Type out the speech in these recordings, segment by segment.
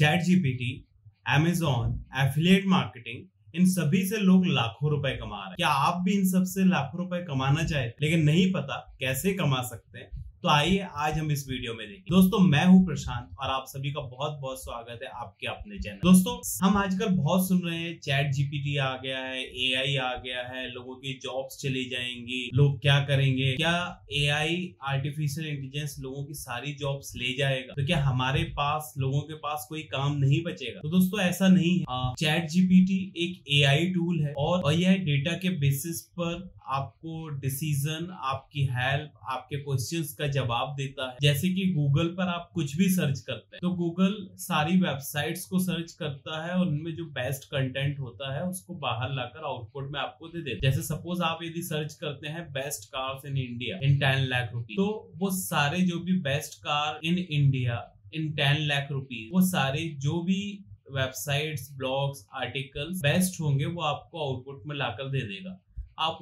Chat GPT Amazon affiliate marketing इन सभी से लोग लाखों रुपए कमा रहे हैं। क्या आप भी इन सबसे लाखों रुपए कमाना चाहते लेकिन नहीं पता कैसे कमा सकते हैं। तो आइए आज हम इस वीडियो में देखें। दोस्तों, मैं हूँ प्रशांत और आप सभी का बहुत बहुत स्वागत है आपके अपने चैनल। दोस्तों, हम आजकल बहुत सुन रहे हैं, चैट जीपीटी आ गया है, एआई आ गया है, लोगों की जॉब्स चली जाएँगी, लोग क्या करेंगे? क्या एआई आर्टिफिशियल इंटेलिजेंस लोगों की सारी जॉब्स ले जाएगा? तो क्या हमारे पास, लोगों के पास कोई काम नहीं बचेगा? तो दोस्तों, ऐसा नहीं है। चैट जीपीटी एक एआई टूल है और यह डेटा के बेसिस पर आपको डिसीज़न आपकी हेल्प आपके क्वेश्चंस का जवाब देता है। जैसे कि गूगल पर आप कुछ भी सर्च करते हैं तो गूगल सारी वेबसाइट्स को सर्च करता है और उनमें जो बेस्ट कंटेंट होता है, उसको बाहर लाकर आउटपुट में आपको दे देता है। जैसे सपोज़ आप यदि सर्च करते हैं best cars in India in ten lakh rupees तो वो सारे जो भी best car in India in ten lakh rupees वो सारे जो भी वेबसाइट्स ब्लॉग्स आर्टिकल्स बेस्ट होंगे, वो आपको आउटपुट में लाकर दे देगा। आप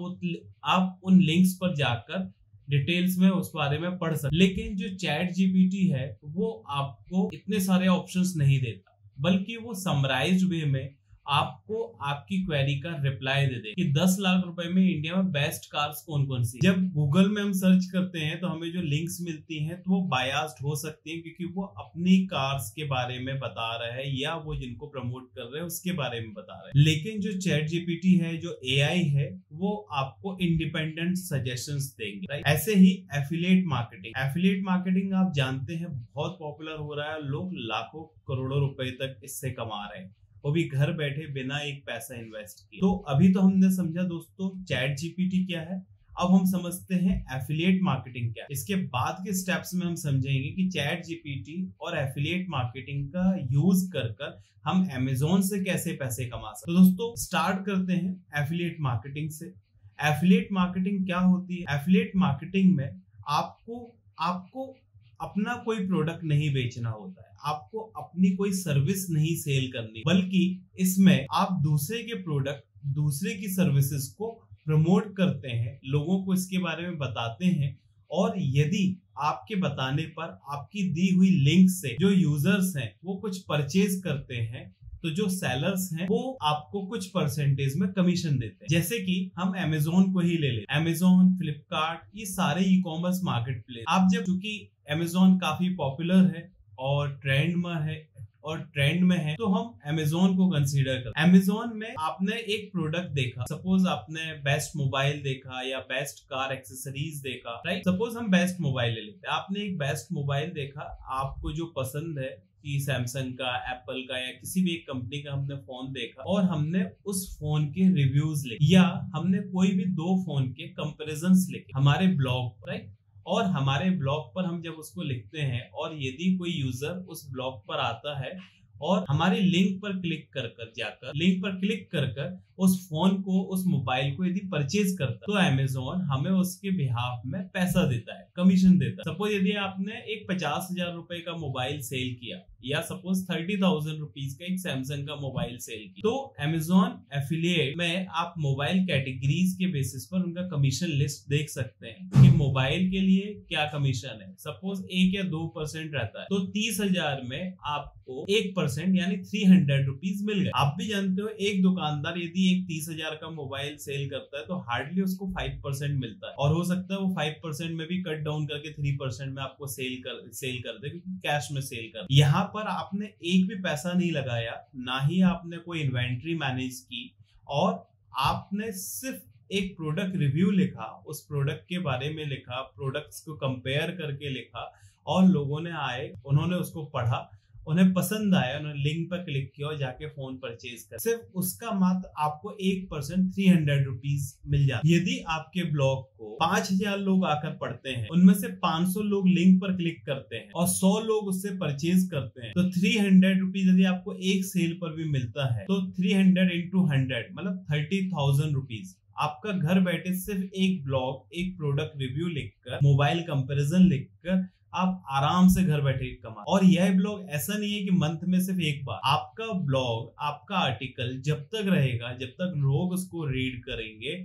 आप उन लिंक्स पर जाकर डिटेल्स में उस बारे में पढ़ सकते लेकिन जो चैट जीपीटी है, वो आपको इतने सारे ऑप्शंस नहीं देता, बल्कि वो समराइज वे में आपको आपकी क्वेरी का रिप्लाई दे दे कि 10 लाख रुपए में इंडिया में बेस्ट कार्स कौन कौन सी जब गूगल में हम सर्च करते हैं तो हमें जो लिंक्स मिलती हैं तो वो बायास्ड हो सकती हैं, क्योंकि वो अपनी कार्स के बारे में बता रहा है, या वो जिनको प्रमोट कर रहे हैं, उसके बारे में बता रहे हैं। लेकिन जो चैट जीपीटी है, जो एआई है, वो आपको इंडिपेंडेंट सजेशन देंगे ऐसे ही एफिलेट मार्केटिंग एफिलेट मार्केटिंग आप जानते हैं, बहुत पॉपुलर हो रहा है, लोग लाखों करोड़ों रुपए तक इससे कमा रहे हैं। वो भी घर बैठे बिना एक पैसा इन्वेस्ट किए। तो अभी तो हमने समझा दोस्तों चैट जीपीटी क्या है? अब हम समझते हैं एफिलिएट मार्केटिंग क्या इसके बाद के स्टेप्स में हम समझेंगे कि चैट जीपीटी और एफिलिएट मार्केटिंग का यूज़ कर कर हम एमेजोन से कैसे पैसे कमा सकते तो दोस्तों स्टार्ट करते हैं एफिलिएट मार्केटिंग से। एफिलिएट मार्केटिंग क्या होती है? एफिलिएट मार्केटिंग में आपको आपको अपना कोई प्रोडक्ट नहीं बेचना होता है। आपको अपनी कोई सर्विस नहीं सेल करनी। बल्कि इसमें आप दूसरे के प्रोडक्ट दूसरे की सर्विसेज़ को प्रमोट करते हैं, लोगों को इसके बारे में बताते हैं और यदि आपके बताने पर आपकी दी हुई लिंक से जो यूज़र्स हैं, वो कुछ परचेज करते हैं तो जो सेलर्स हैं, वो आपको कुछ परसेंटेज में कमीशन देते हैं। जैसे कि हम अमेजोन को ही ले ले। अमेजोन फ्लिपकार्ट ये सारे ई कॉमर्स मार्केट प्लेस आप जब चूँकि अमेजोन काफ़ी पॉपुलर है और ट्रेंड में है, और ट्रेंड में है तो हम अमेजोन को कंसीडर कर अमेजोन में आपने एक प्रोडक्ट देखा सपोज़ आपने बेस्ट मोबाइल देखा या बेस्ट कार एक्सेसरीज देखा राइट सपोज़ हम बेस्ट मोबाइल ले लेते आपने एक बेस्ट मोबाइल देखा, आपको जो पसंद है कि सैमसंग का एप्पल का या किसी भी एक कंपनी का हमने फ़ोन देखा और हमने उस फ़ोन के रिव्यूज़ लिखे, या हमने कोई भी दो फ़ोन के कंपेरिजन लिखे, हमारे ब्लॉग राइट और हमारे ब्लॉग पर हम जब उसको लिखते हैं और यदि कोई यूज़र उस ब्लॉग पर आता है और हमारे लिंक पर क्लिक कर कर जाकर लिंक पर क्लिक कर कर उस फ़ोन को, उस मोबाइल को यदि परचेज करता है तो अमेजोन हमें उसके बिहाफ में पैसा देता है कमीशन देता है। सपोज़ यदि आपने एक पचास हज़ार रुपए का मोबाइल सेल किया या सपोज़ थर्टी थाउज़ेंड रुपीज़ का एक सैमसंग का मोबाइल सेल की। तो एमेजोन एफिलिएट में आप मोबाइल कैटेगरीज के बेसिस पर उनका कमीशन लिस्ट देख सकते हैं कि मोबाइल के लिए क्या कमीशन है। सपोज़ एक या दो परसेंट रहता है तो तीस हज़ार में आपको एक परसेंट यानी थ्री हंड्रेड रुपीज़ मिल गए। आप भी जानते हो, एक दुकानदार यदि एक तीस हज़ार का मोबाइल सेल करता है तो हार्डली उसको फाइव परसेंट मिलता है। और हो सकता है वो फाइव परसेंट में भी कट डाउन करके थ्री परसेंट में आपको सेल कर सेल कर दे क्योंकि कैश में सेल कर यहाँ पर आपने एक भी पैसा नहीं लगाया, ना ही आपने कोई इन्वेंट्री मैनेज की और आपने सिर्फ़ एक प्रोडक्ट रिव्यू लिखा, उस प्रोडक्ट के बारे में लिखा प्रोडक्ट्स को कंपेयर करके लिखा और लोगों ने आए, उन्होंने उसको पढ़ा। उन्हें पसंद आया, उन्होंने लिंक पर क्लिक किया और जाके फ़ोन परचेज कर। सिर्फ़ उसका मात्र आपको एक परसेंट थ्री हंड्रेड रुपीज़ मिल जाता यदि आपके ब्लॉग को पाँच हज़ार लोग आकर पढ़ते हैं, उनमें से पाँच सौ लोग लिंक पर क्लिक करते हैं और सौ लोग उससे परचेज करते हैं तो थ्री हंड्रेड रुपीज़ यदि आपको एक सेल पर भी मिलता है तो थ्री हंड्रेड इंटू हंड्रेड मतलब थर्टी थाउज़ेंड रुपीज़ आपका घर बैठे सिर्फ़ एक ब्लॉग एक प्रोडक्ट रिव्यू लिखकर मोबाइल कंपैरिजन लिखकर आप आराम से घर बैठे कमा। और यह ब्लॉग ऐसा नहीं है कि मंथ में सिर्फ़ एक बार। आपका ब्लॉग, आपका आर्टिकल जब तक रहेगा, जब तक लोग उसको रीड करेंगे,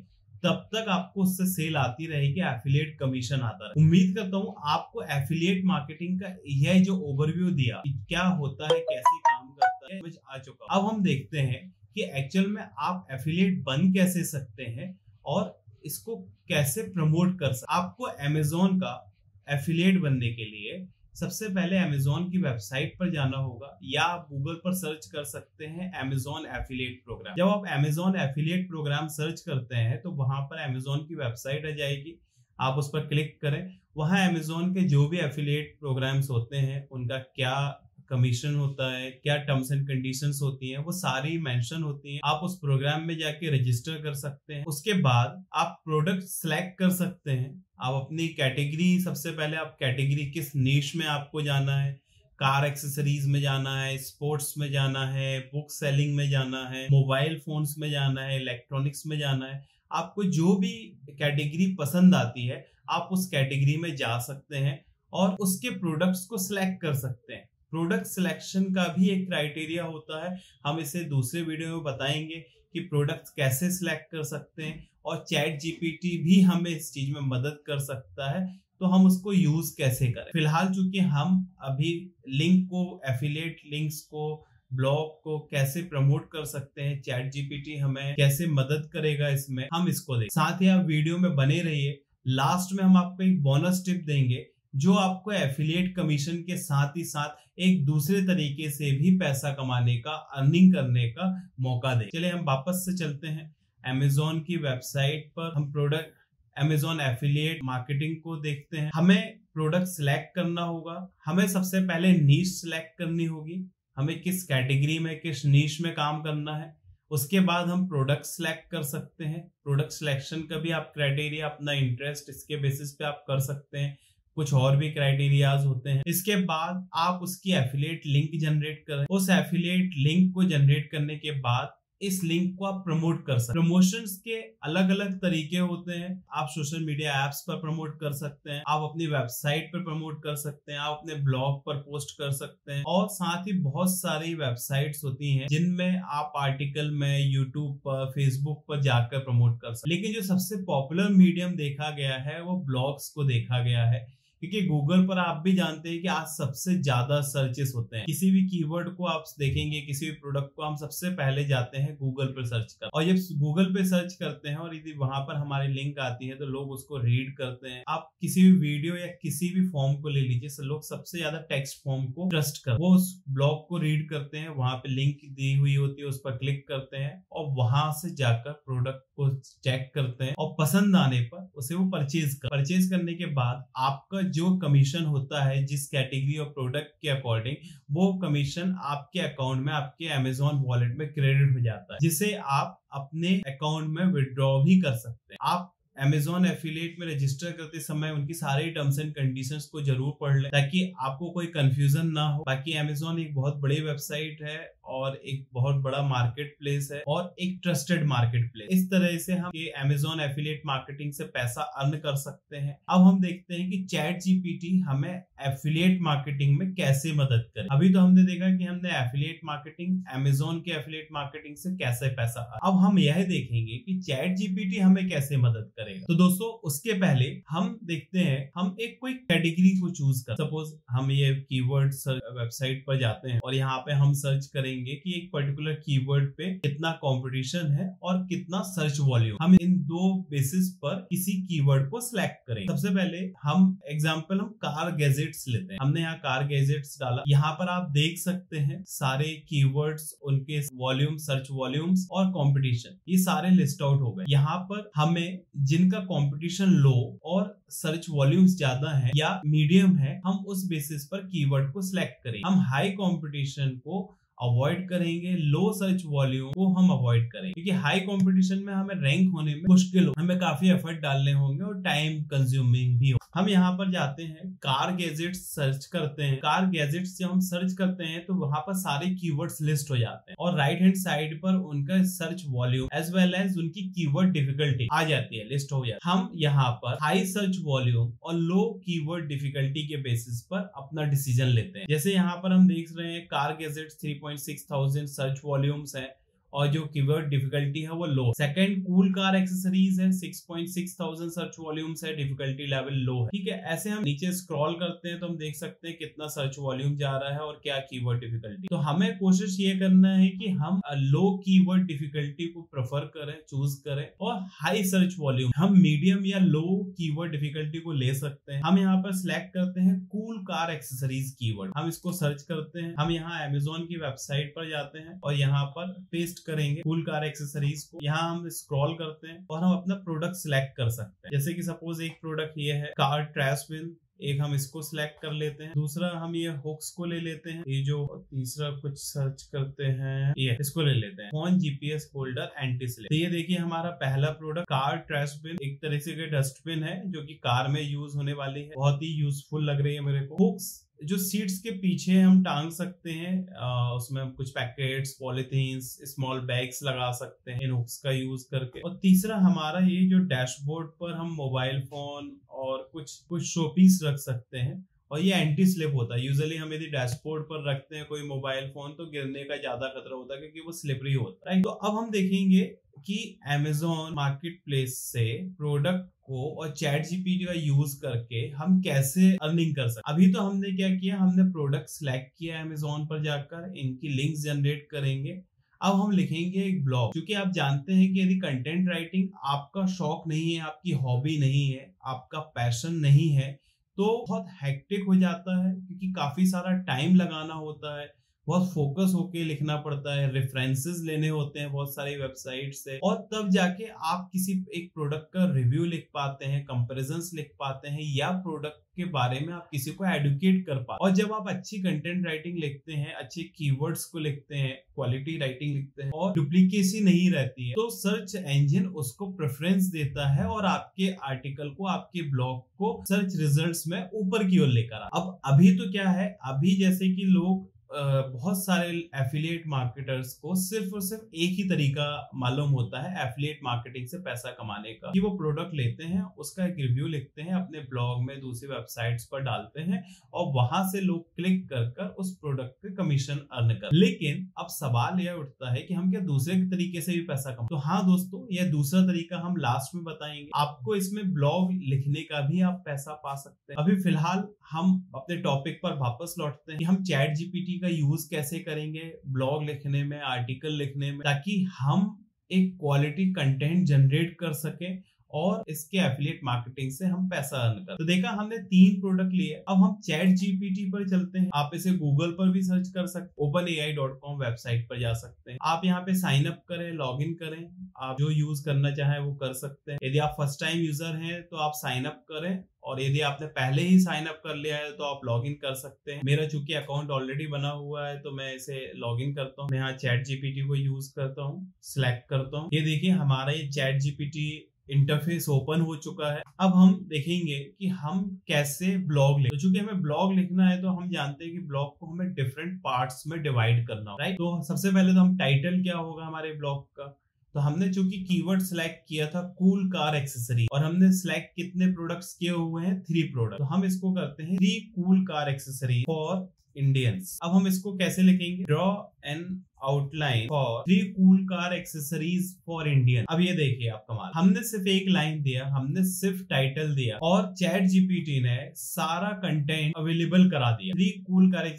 तब तक आपको उससे सेल आती रहेगी एफिलिएट कमीशन आता रहे उम्मीद करता हूँ आपको एफिलिएट मार्केटिंग का यह जो ओवरव्यू दिया क्या होता है, कैसे काम करता है आ चुका। अब हम देखते हैं कि एक्चुअल में आप एफिलिएट बन कैसे सकते हैं और इसको कैसे प्रमोट कर सकते आपको अमेजोन का एफिलिएट बनने के लिए सबसे पहले अमेजोन की वेबसाइट पर जाना होगा या आप गूगल पर सर्च कर सकते हैं अमेजोन एफिलिएट प्रोग्राम जब आप अमेजोन एफिलिएट प्रोग्राम सर्च करते हैं तो वहाँ पर अमेजोन की वेबसाइट आ जाएगी। आप उस पर क्लिक करें। वहाँ अमेजोन के जो भी एफिलिएट प्रोग्राम्स होते हैं, उनका क्या कमीशन होता है, क्या टर्म्स एंड कंडीशंस होती हैं, वो सारी मेंशन होती हैं। आप उस प्रोग्राम में जाके रजिस्टर कर सकते हैं। उसके बाद आप प्रोडक्ट सिलेक्ट कर सकते हैं। आप अपनी कैटेगरी सबसे पहले आप कैटेगरी किस नीच में आपको जाना है। कार एक्सेसरीज में जाना है स्पोर्ट्स में जाना है बुक सेलिंग में जाना है मोबाइल फोन्स में जाना है इलेक्ट्रॉनिक्स में जाना है। आपको जो भी कैटेगरी पसंद आती है, आप उस कैटेगरी में जा सकते हैं और उसके प्रोडक्ट्स को सिलेक्ट कर सकते हैं। प्रोडक्ट सिलेक्शन का भी एक क्राइटेरिया होता है। हम इसे दूसरे वीडियो में बताएँगे कि प्रोडक्ट कैसे सिलेक्ट कर सकते हैं और चैट जीपीटी भी हमें इस चीज़ में मदद कर सकता है। तो हम उसको यूज़ कैसे करें? फ़िलहाल चूँकि हम अभी लिंक को, एफिलिएट लिंक्स को, ब्लॉग को कैसे प्रमोट कर सकते हैं, चैट जीपीटी हमें कैसे मदद करेगा इसमें, हम इसको देख साथ ही आप वीडियो में बने रहिए। लास्ट में हम आपको एक बोनस टिप देंगे जो आपको एफिलिएट कमीशन के साथ ही साथ एक दूसरे तरीके से भी पैसा कमाने का अर्निंग करने का मौका दे। चले हम वापस से चलते हैं। अमेजोन की वेबसाइट पर हम प्रोडक्ट अमेजोन एफिलिएट मार्केटिंग को देखते हैं। हमें प्रोडक्ट सिलेक्ट करना होगा। हमें सबसे पहले नीच सिलेक्ट करनी होगी। हमें किस कैटेगरी में, किस नीच में काम करना है। उसके बाद हम प्रोडक्ट सिलेक्ट कर सकते हैं। प्रोडक्ट सिलेक्शन का भी आप क्राइटेरिया अपना इंटरेस्ट इसके बेसिस पे आप कर सकते हैं। कुछ और भी क्राइटेरियाज होते हैं। इसके बाद आप उसकी एफिलेट लिंक जनरेट करें। उस एफिलेट लिंक को जनरेट करने के बाद इस लिंक को आप प्रमोट कर सकते प्रमोशन के अलग अलग तरीके होते हैं। आप सोशल मीडिया एप्स पर प्रमोट कर सकते हैं। आप अपनी वेबसाइट पर प्रमोट कर सकते हैं। आप अपने ब्लॉग पर पोस्ट कर सकते हैं। और साथ ही बहुत सारी वेबसाइट्स होती हैं जिनमें आप आर्टिकल में यूट्यूब पर फेसबुक पर जाकर प्रमोट कर सकते लेकिन जो सबसे पॉपुलर मीडियम देखा गया है, वो ब्लॉग्स को देखा गया है। क्योंकि गूगल पर आप भी जानते हैं कि आज सबसे ज़्यादा सर्चेस होते हैं। किसी भी कीवर्ड को आप देखेंगे, किसी भी प्रोडक्ट को हम सबसे पहले जाते हैं गूगल पर सर्च कर और जब गूगल पे सर्च करते हैं और यदि वहाँ पर हमारी लिंक आती है तो लोग उसको रीड करते हैं। आप किसी भी वीडियो या किसी भी फॉर्म को ले लीजिए लोग सबसे ज़्यादा टेक्स्ट फॉर्म को ट्रस्ट कर वो उस ब्लॉग को रीड करते हैं, वहाँ पे लिंक दी हुई होती है, उस पर क्लिक करते हैं और वहाँ से जाकर प्रोडक्ट को चेक करते हैं और पसंद आने पर उसे वो परचेज कर परचेज करने के बाद आपका जो कमीशन होता है, जिस कैटेगरी और प्रोडक्ट के अकॉर्डिंग वो कमीशन आपके अकाउंट में, आपके अमेजोन वॉलेट में क्रेडिट हो जाता है, जिसे आप अपने अकाउंट में विड्रॉ भी कर सकते हैं। आप अमेजोन एफिलिएट में रजिस्टर करते समय उनकी सारे टर्म्स एंड कंडीशंस को ज़रूर पढ़ लें, ताकि आपको कोई कंफ्यूजन ना हो। बाकी अमेजोन एक बहुत बड़ी वेबसाइट है और एक बहुत बड़ा मार्केट प्लेस है और एक ट्रस्टेड मार्केट प्लेस इस तरह से हम ये अमेजोन एफिलिएट मार्केटिंग से पैसा अर्न कर सकते हैं। अब हम देखते हैं कि चैट जीपीटी हमें एफिलिएट मार्केटिंग में कैसे मदद करे। अभी तो हमने देखा कि हमने एफिलिएट मार्केटिंग अमेजोन के एफिलिएट मार्केटिंग से कैसे पैसा अब हम यह देखेंगे कि चैट जीपीटी हमें कैसे मदद करेगा। तो दोस्तों, उसके पहले हम देखते हैं, हम एक कोई कैटेगरी को चूज़ कर। सपोज़ हम ये कीवर्ड वेबसाइट पर जाते हैं और यहाँ पे हम सर्च करेंगे करेंगे कि एक पर्टिकुलर कीवर्ड पे कितना कंपटीशन है और कितना सर्च वॉल्यूम हम इन दो बेसिस पर किसी कीवर्ड को सिलेक्ट करें सबसे पहले हम एग्जांपल हम कार गैजेट्स लेते हैं। हमने यहाँ कार गैजेट्स डाला। यहाँ पर आप देख सकते हैं सारे कीवर्ड्स उनके वॉल्यूम सर्च वॉल्यूम्स और कंपटीशन ये सारे लिस्ट आउट हो गए। यहाँ पर हमें जिनका कंपटीशन लो और सर्च वॉल्यूम्स ज़्यादा है या मीडियम है, हम उस बेसिस पर कीवर्ड को सिलेक्ट करें हम हाई कंपटीशन को अवॉइड करेंगे लो सर्च वॉल्यूम को हम अवॉइड करेंगे। क्योंकि हाई कंपटीशन में हमें रैंक होने में मुश्किल हो हमें काफ़ी एफर्ट डालने होंगे और टाइम कंज्यूमिंग भी हो। हम यहाँ पर जाते हैं कार गैजेट्स सर्च करते हैं। कार गैजेट्स जब हम सर्च करते हैं तो वहाँ पर सारे कीवर्ड्स लिस्ट हो जाते हैं। और राइट हैंड साइड पर उनका search volume as well as उनकी कीवर्ड डिफिकल्टी आ जाती है लिस्ट हो जाती है। हम यहाँ पर हाई सर्च वॉल्यूम और लो कीवर्ड डिफिकल्टी के बेसिस पर अपना डिसीज़न लेते हैं। जैसे यहाँ पर हम देख रहे हैं car gadgets three 3.6 thousand search volumes है। और जो कीवर्ड डिफिकल्टी है वो low second cool car accessories है 6.6 थाउज़ेंड सर्च वॉल्यूम्स है डिफिकल्टी लेवल लो है। ठीक है, ऐसे हम नीचे स्क्रॉल करते हैं तो हम देख सकते हैं कितना सर्च वॉल्यूम जा रहा है और क्या कीवर्ड डिफिकल्टी तो हमें कोशिश ये करना है कि हम लो कीवर्ड डिफिकल्टी को प्रेफर करें चूज़ करें और हाई सर्च वॉल्यूम हम मीडियम या लो कीवर्ड डिफिकल्टी को ले सकते हैं। हम यहाँ पर सिलेक्ट करते हैं कूल कार एक्सेसरीज कीवर्ड हम इसको सर्च करते हैं। हम यहाँ एमेजोन की वेबसाइट पर जाते हैं और यहाँ पर पेस्ट करेंगे कूल कार एक्सेसरीज को, यहाँ हम स्क्रॉल करते हैं और हम अपना प्रोडक्ट सिलेक्ट कर सकते हैं। जैसे कि सपोज़ एक प्रोडक्ट ये है कार ट्रैश बिन एक हम इसको सिलेक्ट कर लेते हैं। दूसरा हम ये हुक्स को ले लेते हैं। ये जो तीसरा कुछ सर्च करते हैं, ये इसको ले लेते हैं। Phone GPS holder anti slip तो ये देखिए हमारा पहला प्रोडक्ट कार ट्रैश बिन एक तरह से डस्टबिन है, जो कि कार में यूज़ होने वाली है। बहुत ही यूजफुल लग रही है मेरे को। हुक्स जो सीट्स के पीछे हम टांग सकते हैं आ, उसमें हम कुछ पैकेट्स पॉलिथीन्स स्मॉल बैग्स लगा सकते हैं इन हुक्स का यूज़ करके। और तीसरा हमारा ये जो डैशबोर्ड पर हम मोबाइल फ़ोन और कुछ कुछ शोपीस रख सकते हैं और ये एंटी स्लिप होता है। यूजली हम यदि डैशबोर्ड पर रखते हैं कोई मोबाइल फ़ोन तो गिरने का ज़्यादा खतरा होता है क्योंकि वो स्लिपरी होता है। तो अब हम देखेंगे कि Amazon मार्केट प्लेस से प्रोडक्ट को और चैट जीपीटी का यूज़ करके हम कैसे अर्निंग कर सकते अभी तो हमने क्या किया, हमने प्रोडक्ट सिलेक्ट किया अमेजोन पर जाकर, इनकी लिंक्स जनरेट करेंगे। अब हम लिखेंगे एक ब्लॉग, क्योंकि आप जानते हैं कि यदि कंटेंट राइटिंग आपका शौक नहीं है, आपकी हॉबी नहीं है, आपका पैशन नहीं है तो बहुत हेक्टिक हो जाता है, क्योंकि काफ़ी सारा टाइम लगाना होता है। बहुत फोकस होके लिखना पड़ता है रेफरेंसेस लेने होते हैं बहुत सारी वेबसाइट से और तब जाके आप किसी एक प्रोडक्ट का रिव्यू लिख पाते हैं कंपेरिजन लिख पाते हैं या प्रोडक्ट के बारे में आप किसी को एडुकेट कर पाते और जब आप अच्छी कंटेंट राइटिंग लिखते हैं, अच्छे कीवर्ड्स को लिखते हैं क्वालिटी राइटिंग लिखते हैं और डुप्लीकेसी नहीं रहती है तो सर्च इंजन उसको प्रेफरेंस देता है और आपके आर्टिकल को, आपके ब्लॉग को सर्च रिजल्ट्स में ऊपर की ओर लेकर अब अभी तो क्या है? अभी जैसे कि लोग बहुत सारे एफिलिएट मार्केटर्स को सिर्फ़ और सिर्फ़ एक ही तरीका मालूम होता है एफिलिएट मार्केटिंग से पैसा कमाने का। कि वो प्रोडक्ट लेते हैं, उसका एक रिव्यू लिखते हैं, अपने ब्लॉग में, दूसरी वेबसाइट्स पर डालते हैं और वहाँ से लोग क्लिक कर कर उस प्रोडक्ट के कमीशन अर्न कर। लेकिन अब सवाल यह उठता है कि हम क्या दूसरे तरीके से भी पैसा कमा तो हाँ दोस्तों, यह दूसरा तरीका हम लास्ट में बताएँगे। आपको इसमें ब्लॉग लिखने का भी आप पैसा पा सकते हैं। अभी फ़िलहाल हम अपने टॉपिक पर वापस लौटते हैं कि हम चैट जीपीटी का यूज़ कैसे करेंगे? ब्लॉग लिखने में आर्टिकल लिखने में, ताकि हम एक क्वालिटी कंटेंट जनरेट कर सके। और इसके एफिलिएट मार्केटिंग से हम पैसा अर्न कर तो देखा, हमने तीन प्रोडक्ट लिए। अब हम चैट जीपीटी पर चलते हैं। आप इसे गूगल पर भी सर्च कर सकते open A I dot com website पर जा सकते हैं। आप यहाँ पे साइन अप करें लॉग इन करें। आप जो यूज़ करना चाहें वो कर सकते हैं। यदि आप फ़र्स्ट टाइम यूज़र हैं तो आप साइन अप करें। और यदि आपने पहले ही साइन अप कर लिया है तो आप लॉग इन कर सकते हैं। मेरा चूँकि अकाउंट ऑलरेडी बना हुआ है तो मैं इसे लॉग इन करता हूँ। मैं यहाँ चैट जीपीटी को यूज़ करता हूँ सिलेक्ट करता हूँ। ये देखिए, हमारा ये चैट जीपीटी इंटरफेस ओपन हो चुका है। अब हम देखेंगे कि हम कैसे ब्लॉग लिख तो चूँकि हमें ब्लॉग लिखना है तो हम जानते हैं कि ब्लॉग को हमें डिफरेंट पार्ट्स में डिवाइड करना राइट तो सबसे पहले तो हम टाइटल क्या होगा हमारे ब्लॉग का? तो हमने चूँकि कीवर्ड सिलेक्ट किया था कूल कार एक्सेसरी और हमने सिलेक्ट कितने प्रोडक्ट्स किए हुए हैं? थ्री प्रोडक्ट तो हम इसको करते हैं three cool car accessory for Indians अब हम इसको कैसे लिखेंगे? Draw an outline for three cool car accessories for Indian अब ये देखिए आप कमाल हमने सिर्फ़ एक लाइन दिया, हमने सिर्फ़ टाइटल दिया और चैट जीपीटी ने सारा कंटेंट अवेलेबल करा दिया। Three cool car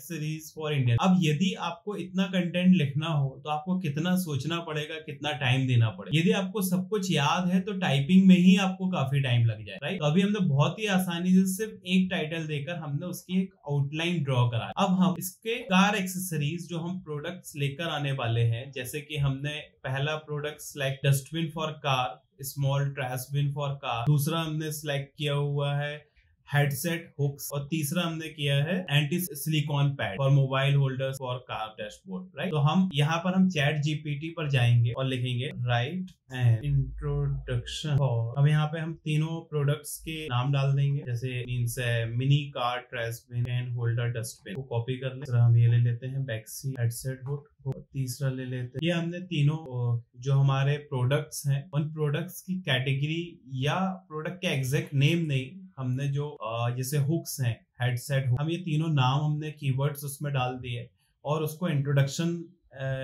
for Indian अब यदि आपको इतना कंटेंट लिखना हो तो आपको कितना सोचना पड़ेगा, कितना टाइम देना पड़ेगा। यदि आपको सब कुछ याद है तो टाइपिंग में ही आपको काफ़ी टाइम लग जाए राइट तो अभी हमने बहुत ही आसानी से सिर्फ़ एक टाइटल देकर हमने उसकी एक आउटलाइन ड्रॉ करा। अब हम इसके कार एक्सेसरीज जो हम प्रोडक्ट्स लेकर आने वाले हैं, जैसे कि हमने पहला product like dustbin for car small trash bin for car दूसरा हमने सिलेक्ट किया हुआ है हेडसेट हुक्स और तीसरा हमने किया है anti silicone pad for mobile holders for car dashboard right तो हम यहाँ पर हम चैट जीपीटी पर जाएँगे और लिखेंगे राइट एंड इंट्रोडक्शन फॉर अब यहाँ पे हम तीनों प्रोडक्ट्स के नाम डाल देंगे। जैसे means mini car trash bin and holder dustbin को कॉपी कर ले। हम ये ले लेते हैं बैक्सी हेडसेट हुक तीसरा ले लेते हैं। ये हमने तीनों जो हमारे प्रोडक्ट्स हैं, उन प्रोडक्ट्स की कैटेगरी या प्रोडक्ट के एग्जैक्ट नेम नहीं हमने जो जैसे हुक्स हैं हेडसेट हम ये तीनों नाम हमने कीवर्ड्स उसमें डाल दिए और उसको इंट्रोडक्शन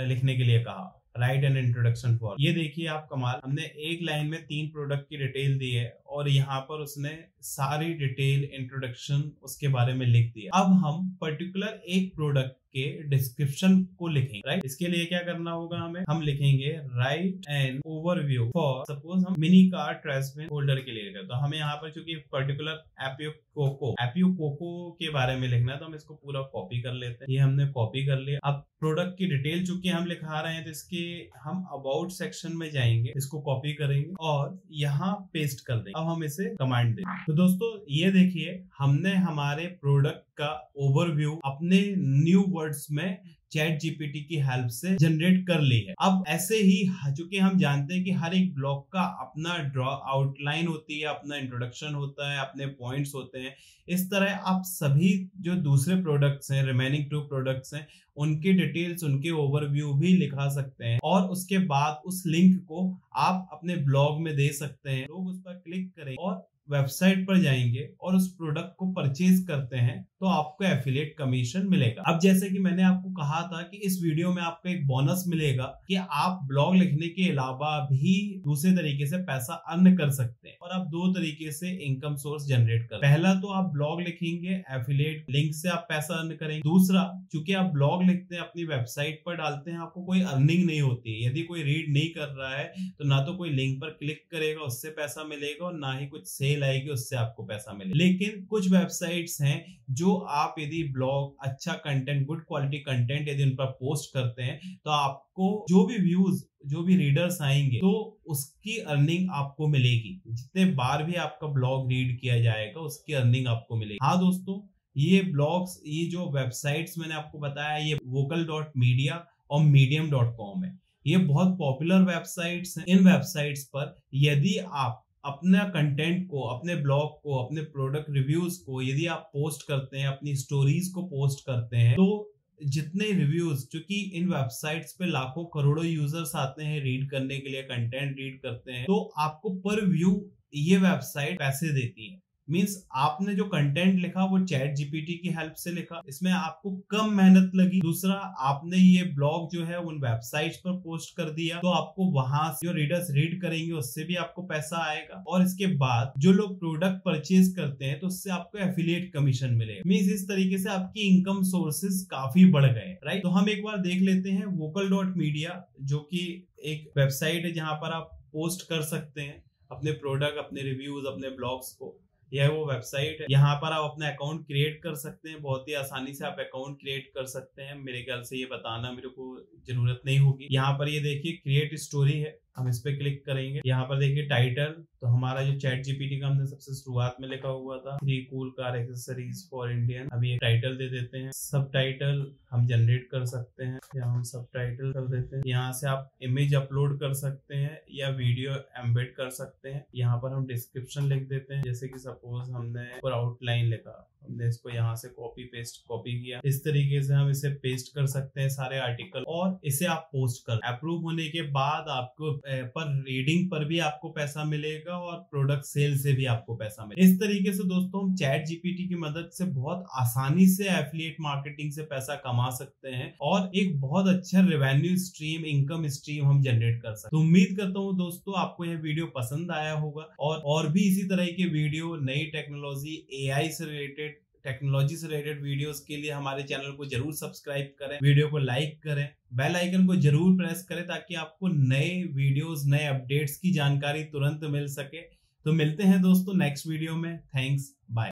लिखने के लिए कहा। राइट एंड इंट्रोडक्शन फॉर ये देखिए आप कमाल, हमने एक लाइन में तीन प्रोडक्ट की डिटेल दी है और यहाँ पर उसने सारी डिटेल इंट्रोडक्शन उसके बारे में लिख दिया अब हम पर्टिकुलर एक प्रोडक्ट के डिस्क्रिप्शन को लिखेंगे राइट इसके लिए क्या करना होगा हमें? हम लिखेंगे write an overview for suppose हम mini car trash bin holder के लिए तो हमें यहाँ पर चूँकि पर्टिकुलर एपियो कोको एपियो कोको के बारे में लिखना है तो हम इसको पूरा कॉपी कर लेते हैं। ये हमने कॉपी कर लिया। अब प्रोडक्ट की डिटेल चूँकि हम लिखा रहे हैं तो इसके हम अबाउट सेक्शन में जाएँगे, इसको कॉपी करेंगे और यहाँ पेस्ट कर देंगे। अब हम इसे कमांड देंगे। तो दोस्तों, ये देखिए, हमने हमारे प्रोडक्ट का ओवरव्यू अपने न्यू वर्ड्स में चैट जीपीटी की हेल्प से जनरेट कर ली है। अब ऐसे ही चूँकि हम जानते हैं कि हर एक ब्लॉग का अपना ड्रॉ आउटलाइन होती है, अपना इंट्रोडक्शन होता है, अपने पॉइंट्स होते हैं, इस तरह आप सभी जो दूसरे प्रोडक्ट्स हैं रिमेनिंग टू प्रोडक्ट्स हैं, उनके डिटेल्स उनके ओवरव्यू भी लिखा सकते हैं और उसके बाद उस लिंक को आप अपने ब्लॉग में दे सकते हैं। लोग उस पर क्लिक करें और वेबसाइट पर जाएँगे और उस प्रोडक्ट को परचेज करते हैं तो आपको एफिलेट कमीशन मिलेगा। अब जैसे कि मैंने आपको कहा था कि इस वीडियो में आपको एक बोनस मिलेगा कि आप ब्लॉग लिखने के अलावा भी दूसरे तरीके से पैसा अर्न कर सकते हैं और आप दो तरीके से इनकम सोर्स जनरेट कर पहला तो आप ब्लॉग लिखेंगे एफिलेट लिंक से आप पैसा अर्न करेंगे। दूसरा, चूँकि आप ब्लॉग लिखते हैं, अपनी वेबसाइट पर डालते हैं, आपको कोई अर्निंग नहीं होती यदि कोई रीड नहीं कर रहा है तो ना तो कोई लिंक पर क्लिक करेगा, उससे पैसा मिलेगा और ना ही कुछ सेल आएगी उससे आपको पैसा मिलेगा। लेकिन कुछ वेबसाइट्स हैं जो आप यदि ब्लॉग अच्छा कंटेंट गुड क्वालिटी कंटेंट यदि उन पर पोस्ट करते हैं तो आपको जो भी व्यूज़ जो भी रीडर्स आएँगे तो उसकी अर्निंग आपको मिलेगी। जितने बार भी आपका ब्लॉग रीड किया जाएगा, उसकी अर्निंग आपको मिलेगी। हाँ दोस्तों, ये ब्लॉग्स ये जो वेबसाइट्स मैंने आपको बताया, ये वोकल डॉट मीडिया और मीडियम डॉट कॉम है। ये बहुत पॉपुलर वेबसाइट्स हैं। इन वेबसाइट्स पर यदि आप अपना कंटेंट को, अपने ब्लॉग को, अपने प्रोडक्ट रिव्यूज़ को यदि आप पोस्ट करते हैं, अपनी स्टोरीज को पोस्ट करते हैं तो जितने रिव्यूज़ क्योंकि इन वेबसाइट्स पे लाखों करोड़ों यूज़र्स आते हैं रीड करने के लिए कंटेंट रीड करते हैं तो आपको पर व्यू ये वेबसाइट पैसे देती है। मीन्स आपने जो कंटेंट लिखा, वो चैट जीपीटी की हेल्प से लिखा। इसमें आपको कम मेहनत लगी। दूसरा, आपने ये ब्लॉग जो है, उन वेबसाइट पर पोस्ट कर दिया तो आपको वहाँ से जो रीडर्स रीड करेंगे, उससे भी आपको पैसा आएगा। और इसके बाद, जो लोग प्रोडक्ट परचेज करते हैं तो उससे आपको एफिलिएट कमीशन मिलेगा। मीन्स इस तरीके से आपकी इनकम सोर्सेज काफ़ी बढ़ गए राइट तो हम एक बार देख लेते हैं वोकल डॉट मीडिया जो की एक वेबसाइट है जहाँ पर आप पोस्ट कर सकते हैं अपने प्रोडक्ट अपने रिव्यूज़ अपने ब्लॉग्स को। यह वो वेबसाइट है। यहाँ पर आप अपना अकाउंट क्रिएट कर सकते हैं। बहुत ही आसानी से आप अकाउंट क्रिएट कर सकते हैं। मेरे ख्याल से ये बताना मेरे को ज़रूरत नहीं होगी। यहाँ पर ये देखिए क्रिएट स्टोरी है। हम इस पे क्लिक करेंगे। यहाँ पर देखिए टाइटल तो हमारा जो चैट जीपीटी का हमने सबसे शुरुआत में लिखा हुआ था three cool car accessories for Indian अभी एक टाइटल दे देते हैं। सब टाइटल हम जनरेट कर सकते हैं, या हम सब टाइटल कर देते हैं। यहाँ से आप इमेज अपलोड कर सकते हैं, या वीडियो एम्बेड कर सकते हैं। यहाँ पर हम डिस्क्रिप्शन लिख देते हैं, जैसे कि सपोज़ हमने आउटलाइन लिखा। हमने इसको यहाँ से कॉपी पेस्ट कॉपी किया। इस तरीके से हम इसे पेस्ट कर सकते हैं सारे आर्टिकल और इसे आप पोस्ट कर अप्रूव होने के बाद आपको पर रीडिंग पर भी आपको पैसा मिलेगा और प्रोडक्ट सेल से भी आपको पैसा मिलेगा। इस तरीके से दोस्तों हम चैट जीपीटी की मदद से बहुत आसानी से एफिलिएट मार्केटिंग से पैसा कमा सकते हैं और एक बहुत अच्छा रेवेन्यू स्ट्रीम इनकम स्ट्रीम हम जनरेट कर सकते तो उम्मीद करता हूँ दोस्तों आपको यह वीडियो पसंद आया होगा। और और भी इसी तरह के वीडियो नई टेक्नोलॉजी एआई से रिलेटेड टेक्नोलॉजी से रिलेटेड वीडियोस के लिए हमारे चैनल को ज़रूर सब्सक्राइब करें, वीडियो को लाइक करें, बेल आइकन को ज़रूर प्रेस करें ताकि आपको नए वीडियोस, नए अपडेट्स की जानकारी तुरंत मिल सके। तो मिलते हैं दोस्तों नेक्स्ट वीडियो में। Thanks, bye.